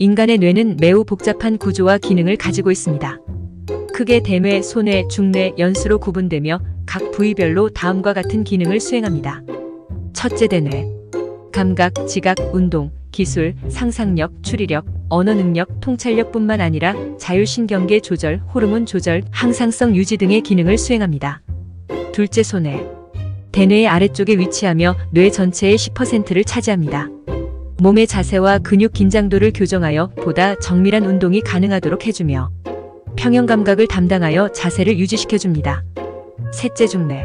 인간의 뇌는 매우 복잡한 구조와 기능을 가지고 있습니다. 크게 대뇌, 소뇌, 중뇌, 연수로 구분되며 각 부위별로 다음과 같은 기능을 수행합니다. 첫째 대뇌. 감각, 지각, 운동, 기술, 상상력, 추리력, 언어 능력, 통찰력뿐만 아니라 자율신경계 조절, 호르몬 조절, 항상성 유지 등의 기능을 수행합니다. 둘째 소뇌. 대뇌의 아래쪽에 위치하며 뇌 전체의 10%를 차지합니다. 몸의 자세와 근육 긴장도를 교정하여 보다 정밀한 운동이 가능하도록 해주며 평형 감각을 담당하여 자세를 유지시켜줍니다. 셋째 중뇌.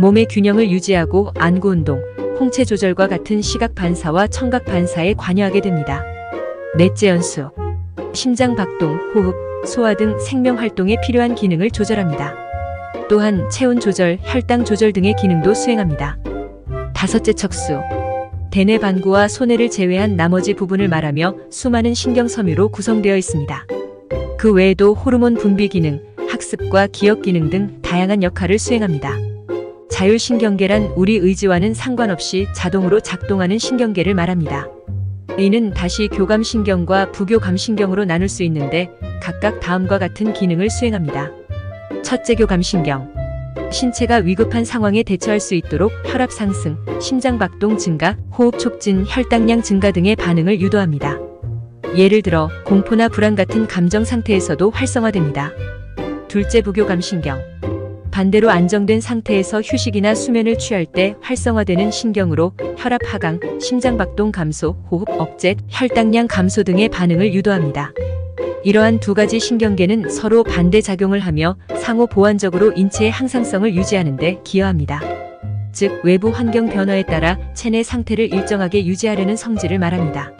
몸의 균형을 유지하고 안구 운동, 홍채 조절과 같은 시각 반사와 청각 반사에 관여하게 됩니다. 넷째 연수. 심장 박동, 호흡, 소화 등 생명 활동에 필요한 기능을 조절합니다. 또한 체온 조절, 혈당 조절 등의 기능도 수행합니다. 다섯째 척수. 대뇌 반구와 소뇌를 제외한 나머지 부분을 말하며 수많은 신경 섬유로 구성되어 있습니다. 그 외에도 호르몬 분비 기능, 학습과 기억 기능 등 다양한 역할을 수행합니다. 자율신경계란 우리 의지와는 상관없이 자동으로 작동하는 신경계를 말합니다. 이는 다시 교감신경과 부교감신경으로 나눌 수 있는데 각각 다음과 같은 기능을 수행합니다. 첫째 교감신경. 신체가 위급한 상황에 대처할 수 있도록 혈압 상승, 심장 박동 증가, 호흡 촉진, 혈당량 증가 등의 반응을 유도합니다. 예를 들어 공포나 불안 같은 감정 상태에서도 활성화됩니다. 둘째 부교감신경. 반대로 안정된 상태에서 휴식이나 수면을 취할 때 활성화되는 신경으로 혈압 하강, 심장 박동 감소, 호흡 억제, 혈당량 감소 등의 반응을 유도합니다. 이러한 두 가지 신경계는 서로 반대 작용을 하며 상호 보완적으로 인체의 항상성을 유지하는 데 기여합니다. 즉 외부 환경 변화에 따라 체내 상태를 일정하게 유지하려는 성질을 말합니다.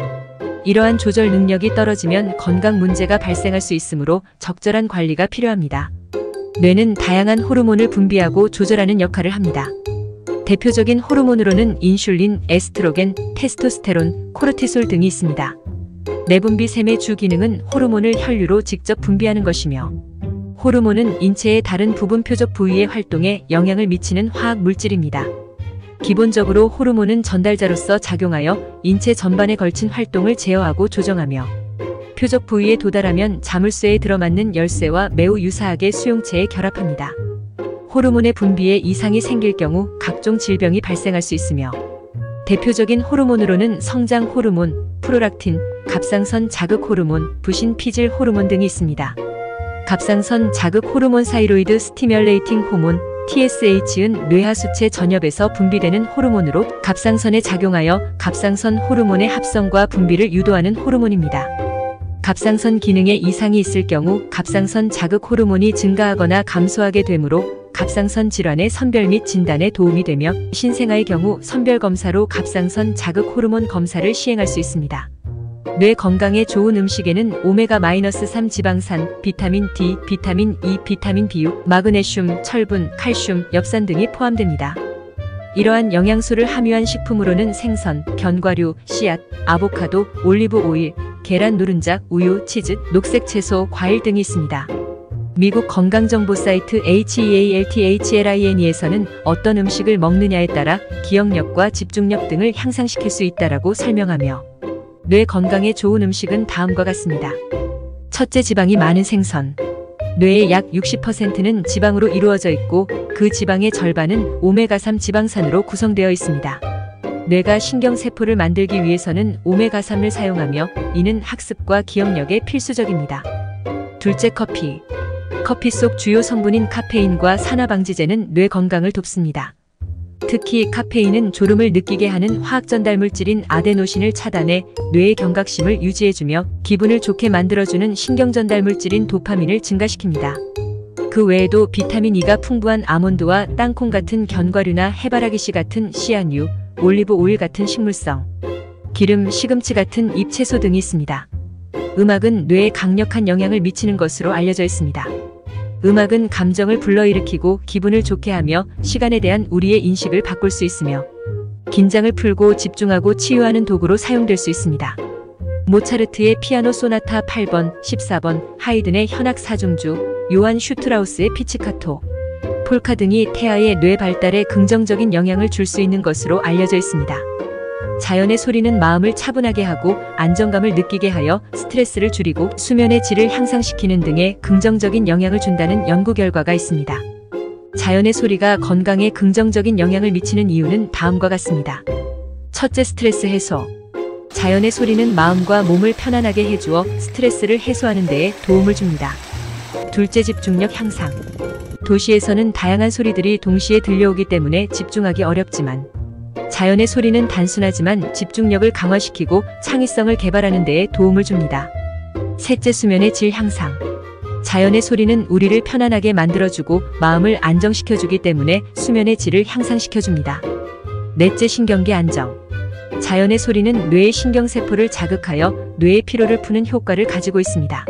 이러한 조절 능력이 떨어지면 건강 문제가 발생할 수 있으므로 적절한 관리가 필요합니다. 뇌는 다양한 호르몬을 분비하고 조절하는 역할을 합니다. 대표적인 호르몬으로는 인슐린, 에스트로겐, 테스토스테론, 코르티솔 등이 있습니다. 내분비 샘의 주 기능은 호르몬을 혈류로 직접 분비하는 것이며 호르몬은 인체의 다른 부분 표적 부위의 활동에 영향을 미치는 화학 물질입니다. 기본적으로 호르몬은 전달자로서 작용하여 인체 전반에 걸친 활동을 제어하고 조정하며 표적 부위에 도달하면 자물쇠에 들어맞는 열쇠와 매우 유사하게 수용체에 결합합니다. 호르몬의 분비에 이상이 생길 경우 각종 질병이 발생할 수 있으며 대표적인 호르몬으로는 성장 호르몬, 프로락틴, 갑상선 자극 호르몬, 부신 피질 호르몬 등이 있습니다. 갑상선 자극 호르몬 thyroid stimulating hormone, TSH은 뇌하수체 전엽에서 분비되는 호르몬으로 갑상선에 작용하여 갑상선 호르몬의 합성과 분비를 유도하는 호르몬입니다. 갑상선 기능에 이상이 있을 경우 갑상선 자극 호르몬이 증가하거나 감소하게 되므로 갑상선 질환의 선별 및 진단에 도움이 되며 신생아의 경우 선별 검사로 갑상선 자극 호르몬 검사를 시행할 수 있습니다. 뇌 건강에 좋은 음식에는 오메가-3 지방산, 비타민 D, 비타민 E, 비타민 B6, 마그네슘, 철분, 칼슘, 엽산 등이 포함됩니다. 이러한 영양소를 함유한 식품으로는 생선, 견과류, 씨앗, 아보카도, 올리브 오일, 계란 노른자, 우유, 치즈, 녹색 채소, 과일 등이 있습니다. 미국 건강정보 사이트 Healthline에서는 어떤 음식을 먹느냐에 따라 기억력과 집중력 등을 향상시킬 수 있다라고 설명하며 뇌 건강에 좋은 음식은 다음과 같습니다. 첫째 지방이 많은 생선. 뇌의 약 60%는 지방으로 이루어져 있고 그 지방의 절반은 오메가3 지방산으로 구성되어 있습니다. 뇌가 신경세포를 만들기 위해서는 오메가3을 사용하며 이는 학습과 기억력에 필수적입니다. 둘째 커피. 커피 속 주요 성분인 카페인과 산화방지제는 뇌 건강을 돕습니다. 특히 카페인은 졸음을 느끼게 하는 화학 전달 물질인 아데노신을 차단해 뇌의 경각심을 유지해주며 기분을 좋게 만들어주는 신경 전달 물질인 도파민을 증가시킵니다. 그 외에도 비타민 E가 풍부한 아몬드와 땅콩 같은 견과류나 해바라기씨 같은 씨앗류, 올리브 오일 같은 식물성, 기름, 시금치 같은 잎채소 등이 있습니다. 음악은 뇌에 강력한 영향을 미치는 것으로 알려져 있습니다. 음악은 감정을 불러일으키고 기분을 좋게 하며 시간에 대한 우리의 인식을 바꿀 수 있으며 긴장을 풀고 집중하고 치유하는 도구로 사용될 수 있습니다. 모차르트의 피아노 소나타 8번, 14번, 하이든의 현악 사중주, 요한 슈트라우스의 피치카토, 폴카 등이 태아의 뇌 발달에 긍정적인 영향을 줄 수 있는 것으로 알려져 있습니다. 자연의 소리는 마음을 차분하게 하고 안정감을 느끼게 하여 스트레스를 줄이고 수면의 질을 향상시키는 등의 긍정적인 영향을 준다는 연구 결과가 있습니다. 자연의 소리가 건강에 긍정적인 영향을 미치는 이유는 다음과 같습니다. 첫째, 스트레스 해소. 자연의 소리는 마음과 몸을 편안하게 해주어 스트레스를 해소하는 데에 도움을 줍니다. 둘째, 집중력 향상. 도시에서는 다양한 소리들이 동시에 들려오기 때문에 집중하기 어렵지만 자연의 소리는 단순하지만 집중력을 강화시키고 창의성을 개발하는 데에 도움을 줍니다. 셋째, 수면의 질 향상. 자연의 소리는 우리를 편안하게 만들어주고 마음을 안정시켜주기 때문에 수면의 질을 향상시켜줍니다. 넷째, 신경계 안정. 자연의 소리는 뇌의 신경세포를 자극하여 뇌의 피로를 푸는 효과를 가지고 있습니다.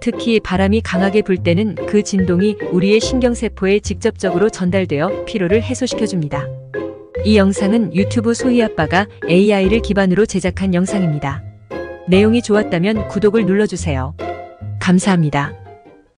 특히 바람이 강하게 불 때는 그 진동이 우리의 신경세포에 직접적으로 전달되어 피로를 해소시켜줍니다. 이 영상은 유튜브 소희 아빠가 AI를 기반으로 제작한 영상입니다. 내용이 좋았다면 구독을 눌러주세요. 감사합니다.